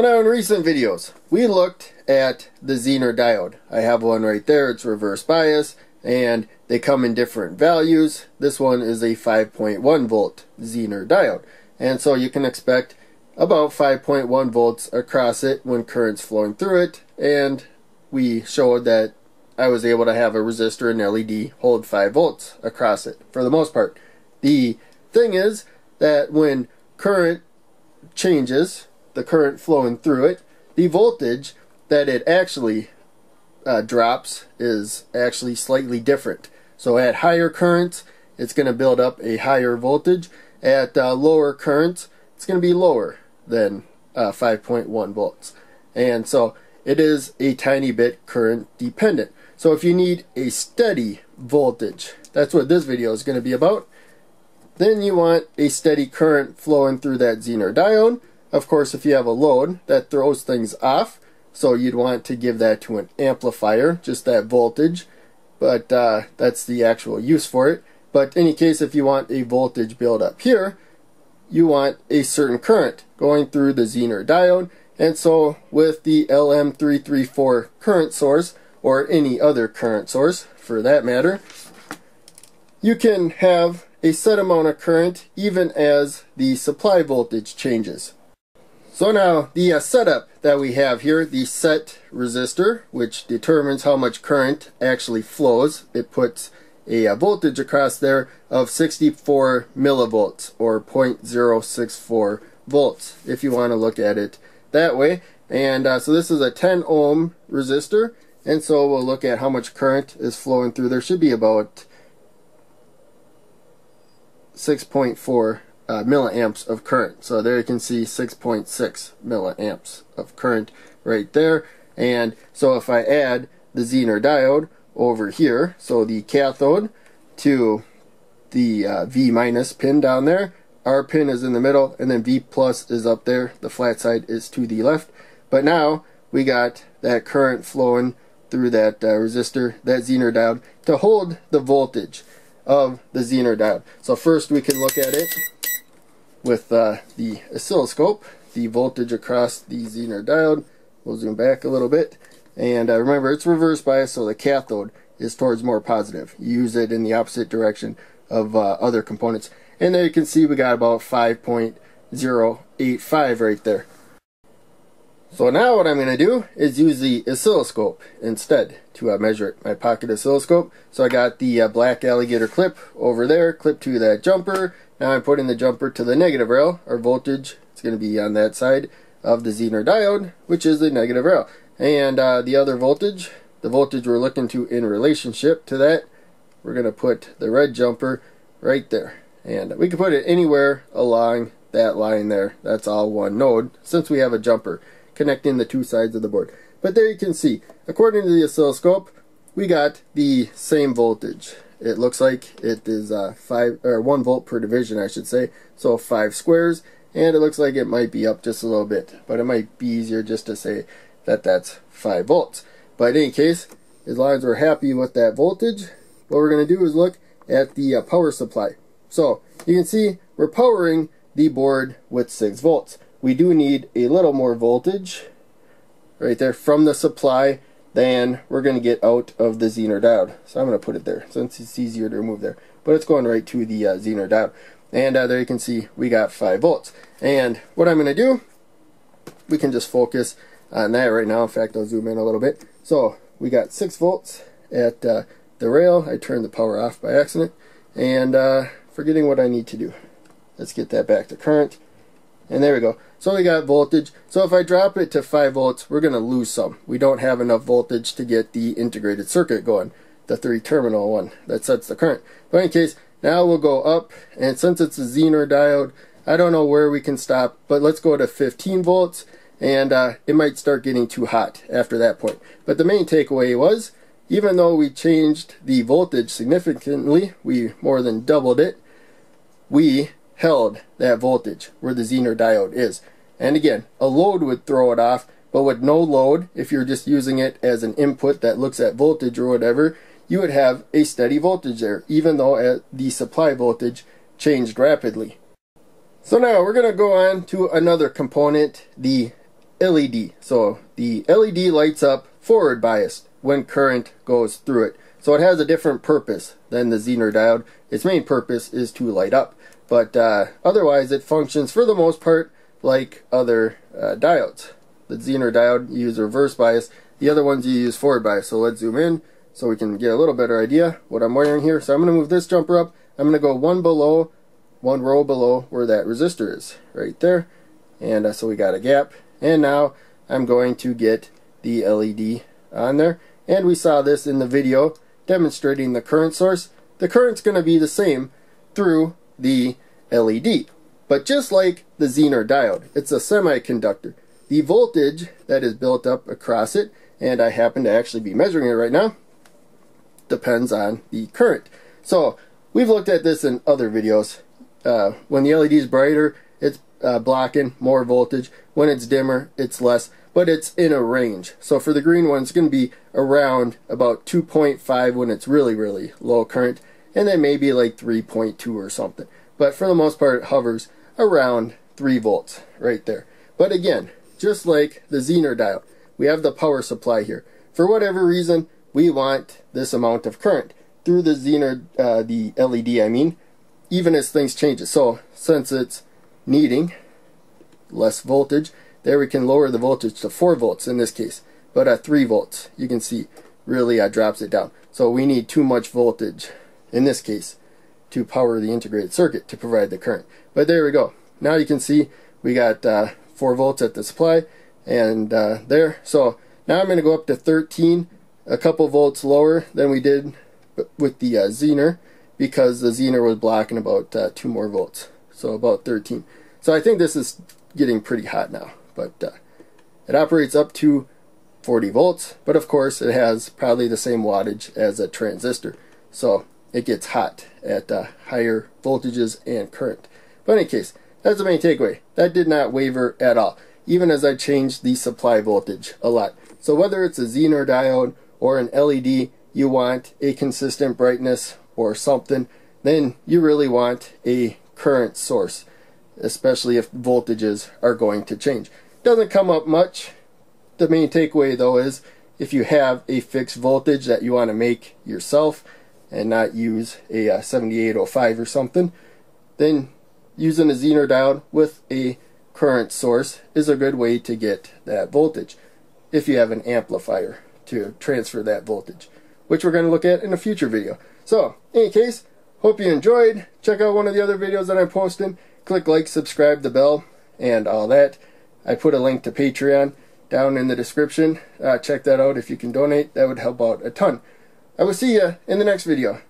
So now in recent videos, we looked at the Zener diode. I have one right there, it's reverse bias, and they come in different values. This one is a 5.1 volt Zener diode. And so you can expect about 5.1 volts across it when current's flowing through it. And we showed that I was able to have a resistor and LED hold 5 volts across it for the most part. The thing is that when current changes, the current flowing through it, the voltage that it actually uh, drops is actually slightly different. So at higher currents, it's going to build up a higher voltage. At uh, lower currents, it's going to be lower than uh, 5.1 volts. And so it is a tiny bit current dependent. So if you need a steady voltage, that's what this video is going to be about. Then you want a steady current flowing through that Zener diode. Of course, if you have a load, that throws things off. So you'd want to give that to an amplifier, just that voltage. But uh, that's the actual use for it. But in any case, if you want a voltage build up here, you want a certain current going through the Zener diode. And so with the LM334 current source, or any other current source for that matter, you can have a set amount of current even as the supply voltage changes. So now the uh, setup that we have here, the set resistor, which determines how much current actually flows. It puts a, a uh, voltage across there of 64 millivolts or 0.064 volts if you want to look at it that way. And uh, so this is a 10 ohm resistor and so we'll look at how much current is flowing through. There should be about 6.4 uh, milliamps of current. So there you can see 6.6 milliamps of current right there. And so if I add the Zener diode over here, so the cathode to the uh, V minus pin down there, R pin is in the middle, and then V plus is up there. The flat side is to the left. But now we got that current flowing through that uh, resistor, that Zener diode, to hold the voltage of the Zener diode. So first we can look at it with uh, the oscilloscope, the voltage across the Zener diode. We'll zoom back a little bit. And uh, remember, it's reverse bias, so the cathode is towards more positive. You use it in the opposite direction of uh, other components. And there you can see we got about 5.085 right there. So now what I'm going to do is use the oscilloscope instead to uh, measure it, my pocket oscilloscope. So I got the uh, black alligator clip over there, clipped to that jumper. Now I'm putting the jumper to the negative rail, our voltage, it's going to be on that side of the Zener diode, which is the negative rail. And uh, the other voltage, the voltage we're looking to in relationship to that, we're going to put the red jumper right there. And we can put it anywhere along that line there. That's all one node since we have a jumper connecting the two sides of the board. But there you can see, according to the oscilloscope, we got the same voltage. It looks like it is uh, five or one volt per division, I should say. So five squares, and it looks like it might be up just a little bit. But it might be easier just to say that that's five volts. But in any case, as long as we're happy with that voltage, what we're going to do is look at the uh, power supply. So you can see we're powering the board with 6 volts we do need a little more voltage right there from the supply than we're going to get out of the Zener diode. So I'm going to put it there since it's easier to remove there. But it's going right to the uh, Zener diode. And uh, there you can see we got 5 volts. And what I'm going to do, we can just focus on that right now. In fact, I'll zoom in a little bit. So we got 6 volts at uh, the rail. I turned the power off by accident. And uh, forgetting what I need to do. Let's get that back to current. And there we go. So we got voltage. So if I drop it to 5 volts, we're going to lose some. We don't have enough voltage to get the integrated circuit going. The three terminal one that sets the current. But in case, now we'll go up. And since it's a Zener diode, I don't know where we can stop. But let's go to 15 volts. And uh, it might start getting too hot after that point. But the main takeaway was, even though we changed the voltage significantly, we more than doubled it, we held that voltage where the Zener diode is. And again, a load would throw it off, but with no load, if you're just using it as an input that looks at voltage or whatever, you would have a steady voltage there, even though uh, the supply voltage changed rapidly. So now we're going to go on to another component, the LED. So the LED lights up forward biased when current goes through it. So it has a different purpose than the Zener diode. Its main purpose is to light up. But uh, otherwise it functions for the most part like other uh, diodes. The Zener diode you use reverse bias. The other ones you use forward bias. So let's zoom in so we can get a little better idea what I'm wearing here. So I'm going to move this jumper up. I'm going to go one below, one row below where that resistor is, right there. And uh, so we got a gap. And now I'm going to get the LED on there. And we saw this in the video demonstrating the current source. The current's going to be the same through the LED. But just like the Zener diode, it's a semiconductor. The voltage that is built up across it, and I happen to actually be measuring it right now, depends on the current. So we've looked at this in other videos. Uh, when the LED is brighter, it's uh, blocking more voltage. When it's dimmer, it's less, but it's in a range. So for the green one, it's going to be around about 2.5 when it's really, really low current, and then maybe like 3.2 or something. But for the most part, it hovers around 3 volts right there. But again, just like the Zener diode, we have the power supply here. For whatever reason, we want this amount of current through the Zener, uh, the LED I mean, even as things change. So since it's needing less voltage, there we can lower the voltage to 4 volts in this case. But at 3 volts, you can see really uh, drops it down. So we need too much voltage in this case to power the integrated circuit to provide the current. But there we go. Now you can see we got uh, 4 volts at the supply and uh, there. So now I'm going to go up to 13 a couple volts lower than we did with the uh, Zener because the Zener was blocking about uh, 2 more volts. So about 13. So I think this is getting pretty hot now. But uh, it operates up to 40 volts. But of course it has probably the same wattage as a transistor. So it gets hot at uh, higher voltages and current. But in any case, that's the main takeaway. That did not waver at all, even as I changed the supply voltage a lot. So whether it's a Zener diode or an LED, you want a consistent brightness or something, then you really want a current source, especially if voltages are going to change. Doesn't come up much. The main takeaway though is if you have a fixed voltage that you want to make yourself and not use a uh, 7805 or something, then using a Zener diode with a current source is a good way to get that voltage if you have an amplifier to transfer that voltage, which we're going to look at in a future video. So, in any case, hope you enjoyed. Check out one of the other videos that I'm posting. Click like, subscribe, the bell, and all that. I put a link to Patreon down in the description. Uh, check that out if you can donate. That would help out a ton. I will see you in the next video.